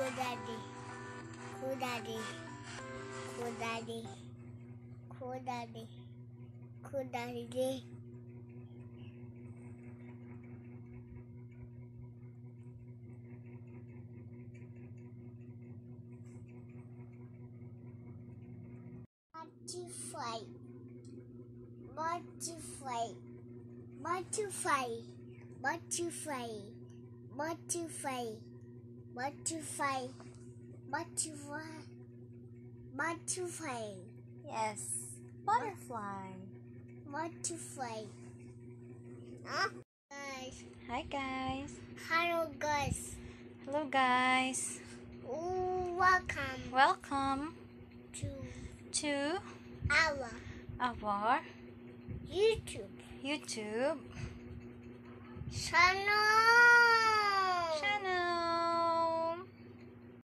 Cool daddy. Cool daddy. Cool daddy. Cool daddy. Cool daddy. Butterfly. Butterfly. Butterfly. Butterfly. Butterfly. Butterfly. Butterfly. Butterfly. Yes. Butterfly. Butterfly. Huh? Ah. Guys. Hi guys. Hello guys. Hello guys. Ooh, welcome Welcome to to our our YouTube YouTube channel.